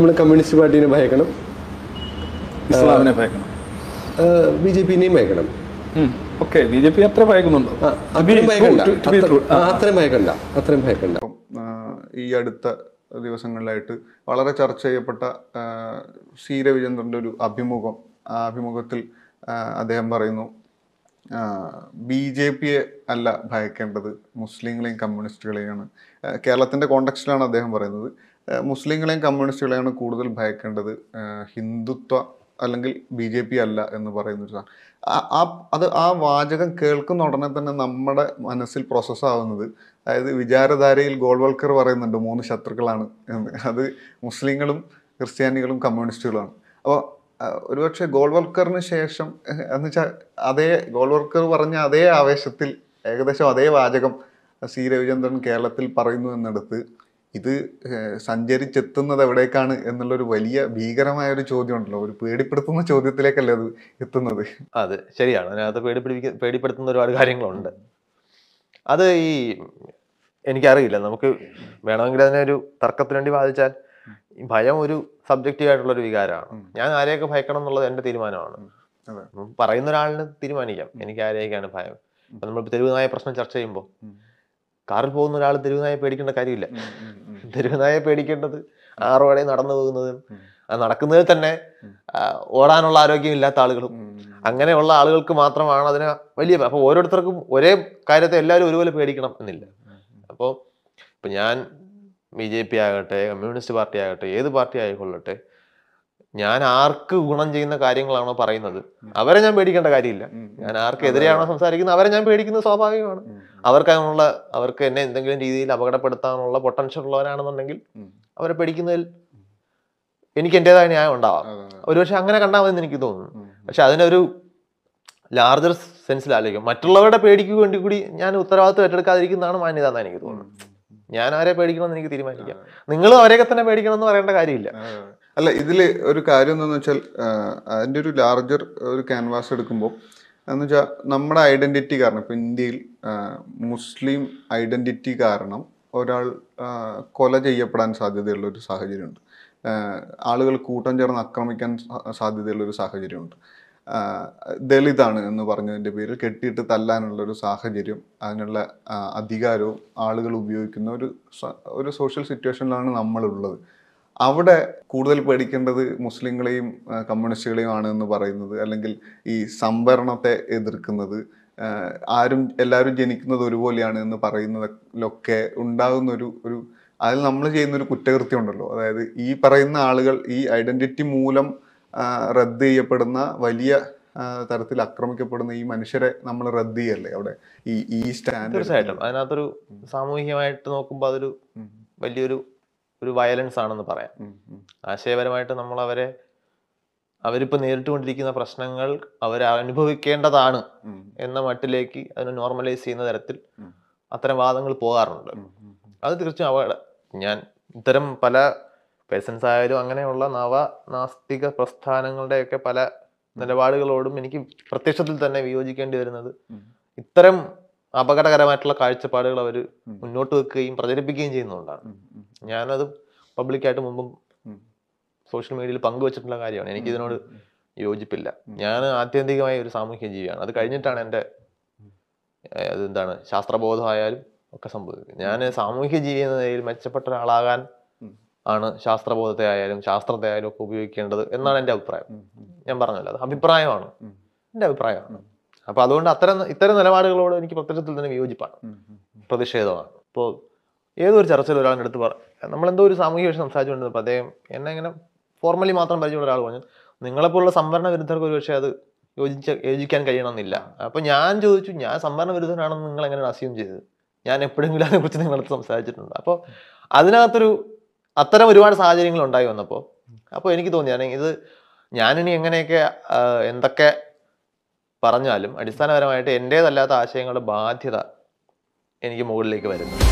നമ്മൾ കമ്മ്യൂണിസ്റ്റ് പാർട്ടീനെ ഭയക്കണം. ഇസ്ലാമിനെ ഭയക്കണം. B J പിന്നെയും ഭയക്കണം. ഓക്കെ ബി ജെ പി അത്ര ഭയക്കുന്നുണ്ടോ? അത്രയും ഭയക്കണ്ട. അത്രയും ഭയക്കണ്ട. ഈ അടുത്ത ദിവസങ്ങളിലായിട്ട് വളരെ ചർച്ച ചെയ്യപ്പെട്ട സി രവിചന്ദ്രന്റെ ഒരു അഭിമുഖം. ആ അഭിമുഖത്തിൽ അദ്ദേഹം പറയുന്നു ബി ജെ പിയെ അല്ല ഭയക്കേണ്ടത് മുസ്ലിങ്ങളെയും കമ്മ്യൂണിസ്റ്റുകളെയാണ്. കേരളത്തിന്റെ കോണ്ടക്സ്റ്റിലാണ് അദ്ദേഹം പറയുന്നത്. മുസ്ലിങ്ങളെയും കമ്മ്യൂണിസ്റ്റുകളെയാണ് കൂടുതൽ ഭയക്കേണ്ടത്. ഹിന്ദുത്വ അല്ലെങ്കിൽ ബി ജെ പി അല്ല എന്ന് പറയുന്ന ഒരു ആ- ആ അത് ആ വാചകം കേൾക്കുന്ന ഉടനെ തന്നെ നമ്മുടെ മനസ്സിൽ പ്രോസസ്സാവുന്നത് അതായത് വിചാരധാരയിൽ ഗോൾവൽക്കർ പറയുന്നുണ്ട് മൂന്ന് ശത്രുക്കളാണ് എന്ന്. അത് മുസ്ലിങ്ങളും ക്രിസ്ത്യാനികളും കമ്മ്യൂണിസ്റ്റുകളുമാണ്. അപ്പോൾ ഒരുപക്ഷെ ഗോൾവൽക്കറിന് ശേഷം എന്ന് വെച്ചാൽ അതേ ഗോൾവൽക്കർ പറഞ്ഞ അതേ ആവേശത്തിൽ ഏകദേശം അതേ വാചകം സി രവിചന്ദ്രൻ കേരളത്തിൽ പറയുന്നു എന്നിടത്ത് ഇത് സഞ്ചരിച്ചെത്തുന്നത് എവിടേക്കാണ് എന്നുള്ളൊരു വലിയ ഭീകരമായ ഒരു ചോദ്യം ഉണ്ടല്ലോ ഒരു പേടിപ്പെടുത്തുന്ന ചോദ്യത്തിലേക്കല്ലേ അത് എത്തുന്നത്? അതെ ശരിയാണ്. അതിനകത്ത് പേടിപ്പിടിക്ക പേടിപ്പെടുത്തുന്ന ഒരുപാട് കാര്യങ്ങളുണ്ട്. അത് ഈ എനിക്കറിയില്ല. നമുക്ക് വേണമെങ്കിൽ അതിനെ ഒരു തർക്കത്തിന് വേണ്ടി വാദിച്ചാൽ ഭയം ഒരു സബ്ജക്റ്റീവ് ആയിട്ടുള്ള ഒരു വികാരമാണ് ഞാൻ ആരെയൊക്കെ ഭയക്കണം എന്നുള്ളത് എന്റെ തീരുമാനമാണ്. പറയുന്ന ഒരാളിന് തീരുമാനിക്കാം. എനിക്ക് ആരെയൊക്കെയാണ് ഭയം? ഇപ്പൊ നമ്മൾ തെരുവുനായ പ്രശ്നം ചർച്ച ചെയ്യുമ്പോൾ കാറിൽ പോകുന്ന ഒരാൾ തെരുവുനായെ പേടിക്കേണ്ട കാര്യമില്ല. തെരുവുനായെ പേടിക്കേണ്ടത് ആറോടെ നടന്നു പോകുന്നതും. നടക്കുന്നതിൽ തന്നെ ഓടാനുള്ള ആരോഗ്യം ഇല്ലാത്ത ആളുകളും അങ്ങനെയുള്ള ആളുകൾക്ക് മാത്രമാണ് അതിനെ വലിയ അപ്പൊ ഓരോരുത്തർക്കും ഒരേ കാര്യത്തെ എല്ലാവരും ഒരുപോലെ പേടിക്കണം എന്നില്ല. അപ്പോൾ ഇപ്പൊ ഞാൻ ബി ജെ പി ആകട്ടെ കമ്മ്യൂണിസ്റ്റ് പാർട്ടി ആകട്ടെ ഏത് പാർട്ടി ആയിക്കൊള്ളട്ടെ ഞാൻ ആർക്ക് ഗുണം ചെയ്യുന്ന കാര്യങ്ങളാണോ പറയുന്നത്? അവരെ ഞാൻ പേടിക്കേണ്ട കാര്യമില്ല. ഞാൻ ആർക്ക് എതിരെയാണോ സംസാരിക്കുന്നത് അവരെ ഞാൻ പേടിക്കുന്നത് സ്വാഭാവികമാണ്. അവർക്ക് അതിനുള്ള അവർക്ക് എന്നെ എന്തെങ്കിലും രീതിയിൽ അപകടപ്പെടുത്താനുള്ള പൊട്ടൻഷ്യൽ ഉള്ളവരാണെന്നുണ്ടെങ്കിൽ അവരെ പേടിക്കുന്നതിൽ എനിക്ക് എന്റെതായ ന്യായം ഉണ്ടാവാം. ഒരുപക്ഷെ അങ്ങനെ കണ്ടാൽ മതി എനിക്ക് തോന്നുന്നു. പക്ഷെ അതിനൊരു ലാർജർ സെൻസിൽ ആലോചിക്കും മറ്റുള്ളവരുടെ പേടിക്ക് വേണ്ടി കൂടി ഞാൻ ഉത്തരവാദിത്വം ഏറ്റെടുക്കാതിരിക്കുന്നതാണ് മാന്യത എന്നാണ് എനിക്ക് തോന്നുന്നത്. ഞാൻ ആരെ പേടിക്കണമെന്ന് എനിക്ക് തീരുമാനിക്കാം. നിങ്ങൾ അവരെയൊക്കെ തന്നെ പേടിക്കണം എന്ന് പറയേണ്ട കാര്യമില്ല. അല്ല ഇതിൽ ഒരു കാര്യം എന്താണെന്ന് വെച്ചാൽ അതിന്റെ ഒരു ലാർജർ ഒരു ക്യാൻവാസ് എടുക്കുമ്പോൾ എന്ന് വെച്ചാൽ നമ്മുടെ ഐഡന്റിറ്റി കാരണം ഇപ്പോൾ ഇന്ത്യയിൽ മുസ്ലിം ഐഡന്റിറ്റി കാരണം ഒരാൾ കൊല ചെയ്യപ്പെടാൻ സാധ്യതയുള്ള ഒരു സാഹചര്യമുണ്ട്. ആളുകൾ കൂട്ടം ചേർന്ന് ആക്രമിക്കാൻ സാധ്യതയുള്ള ഒരു സാഹചര്യമുണ്ട്. ദളിതാണ് എന്ന് പറഞ്ഞതിന്റെ പേരിൽ കെട്ടിയിട്ട് തല്ലാനുള്ള ഒരു സാഹചര്യം അതിനുള്ള അധികാരവും ആളുകൾ ഉപയോഗിക്കുന്ന ഒരു ഒരു സോഷ്യൽ സിറ്റുവേഷനിലാണ് നമ്മളുള്ളത്. അവിടെ കൂടുതൽ പേടിക്കേണ്ടത് മുസ്ലിങ്ങളെയും കമ്മ്യൂണിസ്റ്റുകളെയും ആണ് എന്ന് പറയുന്നത് അല്ലെങ്കിൽ ഈ സംവരണത്തെ എതിർക്കുന്നത്. ആരും എല്ലാവരും ജനിക്കുന്നത് ഒരുപോലെയാണ് എന്ന് പറയുന്നതിലൊക്കെ ഉണ്ടാകുന്ന ഒരു ഒരു അതിൽ നമ്മൾ ചെയ്യുന്ന ഒരു കുറ്റകൃത്യം ഉണ്ടല്ലോ. അതായത് ഈ പറയുന്ന ആളുകൾ ഈ ഐഡന്റിറ്റി മൂലം റദ്ദ് ചെയ്യപ്പെടുന്ന വലിയ തരത്തിൽ ആക്രമിക്കപ്പെടുന്ന ഈ മനുഷ്യരെ നമ്മൾ റദ്ദ് ചെയ്യല്ലേ അവിടെ? ഈ ഈ സ്റ്റാൻഡ് തീർച്ചയായിട്ടും. അതിനകത്തൊരു സാമൂഹികമായിട്ട് നോക്കുമ്പോൾ അതൊരു വലിയൊരു ഒരു വയലൻസ് ആണെന്ന് പറയാം. ആശയപരമായിട്ട് നമ്മൾ അവരെ അവരിപ്പോൾ നേരിട്ടുകൊണ്ടിരിക്കുന്ന പ്രശ്നങ്ങൾ അവർ അനുഭവിക്കേണ്ടതാണ് എന്ന മട്ടിലേക്ക് അതിനെ നോർമലൈസ് ചെയ്യുന്ന തരത്തിൽ അത്തരം വാദങ്ങൾ പോകാറുണ്ട്. അത് തീർച്ചയായും അപകട ഞാൻ ഇത്തരം പല പേഴ്സൺസ് ആയാലും അങ്ങനെയുള്ള നവ നാസ്തിക പ്രസ്ഥാനങ്ങളുടെയൊക്കെ പല നിലപാടുകളോടും എനിക്ക് പ്രത്യക്ഷത്തിൽ തന്നെ വിയോജിക്കേണ്ടി വരുന്നത് ഇത്തരം അപകടകരമായിട്ടുള്ള കാഴ്ചപ്പാടുകൾ അവർ മുന്നോട്ട് വെക്കുകയും പ്രചരിപ്പിക്കുകയും ചെയ്യുന്നതുകൊണ്ടാണ്. ഞാനത് പബ്ലിക്കായിട്ട് മുമ്പും സോഷ്യൽ മീഡിയയിൽ പങ്കുവച്ചിട്ടുള്ള കാര്യമാണ്. എനിക്ക് ഇതിനോട് യോജിപ്പില്ല. ഞാൻ ആത്യന്തികമായ ഒരു സാമൂഹ്യ ജീവിയാണ്. അത് കഴിഞ്ഞിട്ടാണ് എന്റെ അതെന്താണ് ശാസ്ത്രബോധമായാലും ഒക്കെ സംഭവിക്കുന്നത്. ഞാൻ സാമൂഹ്യ ജീവി എന്ന നിലയിൽ മെച്ചപ്പെട്ട ഒരാളാകാൻ ആണ് ശാസ്ത്രബോധത്തെ ആയാലും ശാസ്ത്രത്തെ ആയാലും ഒക്കെ ഉപയോഗിക്കേണ്ടത് എന്നാണ് എന്റെ അഭിപ്രായം. ഞാൻ പറഞ്ഞല്ലോ അത് അഭിപ്രായമാണ്. എന്റെ അഭിപ്രായമാണ്. അപ്പൊ അതുകൊണ്ട് അത്തരം ഇത്തരം നിലപാടുകളോട് എനിക്ക് പ്രത്യക്ഷത്തിൽ തന്നെ വിയോജിപ്പാണ്. പ്രതിഷേധമാണ്. ഇപ്പോൾ ഏതൊരു ചർച്ചയിൽ ഒരാളുടെ അടുത്ത് പറ. നമ്മളെന്തോ ഒരു സാമൂഹിക വിഷയം സംസാരിച്ചുകൊണ്ടിരുന്നപ്പോൾ അദ്ദേഹം എന്നെ ഇങ്ങനെ ഫോർമലി മാത്രം പരിചയമുള്ള ഒരാൾ പറഞ്ഞു. നിങ്ങളെപ്പോലുള്ള സംവരണ വിരുദ്ധർക്ക് ഒരു പക്ഷേ അത് യോജിച്ച യോജിക്കാൻ കഴിയണമെന്നില്ല. അപ്പോൾ ഞാൻ ചോദിച്ചു ഞാൻ സംവരണ വിരുദ്ധനാണെന്ന് നിങ്ങൾ എങ്ങനെയാണ് അസ്യൂം ചെയ്തത്? ഞാൻ എപ്പോഴെങ്കിലും അതിനെക്കുറിച്ച് നിങ്ങളടുത്ത് സംസാരിച്ചിട്ടുണ്ട്? അപ്പോൾ അതിനകത്തൊരു അത്തരം ഒരുപാട് സാഹചര്യങ്ങൾ ഉണ്ടായി വന്നപ്പോൾ അപ്പോൾ എനിക്ക് തോന്നി ഞാൻ ഇത് ഞാനിനി എങ്ങനെയൊക്കെ എന്തൊക്കെ പറഞ്ഞാലും അടിസ്ഥാനപരമായിട്ട് എന്റേതല്ലാത്ത ആശയങ്ങളുടെ ബാധ്യത എനിക്ക് മുകളിലേക്ക് വരുന്നു.